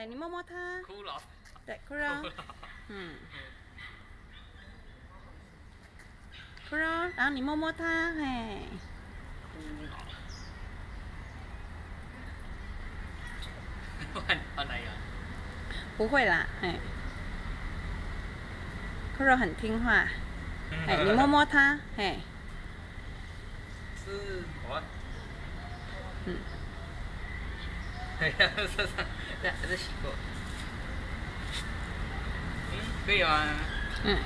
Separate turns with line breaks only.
哎，你摸摸它。
骷髅。
对，骷髅。嗯。骷髅，然后你摸摸它，嘿。
骷髅。换换哪个？
不会啦，嘿。骷髅很听话。哎，你摸摸它，嘿。
是我。嗯。哎呀，这是这还是洗过。嗯，可以吗？嗯。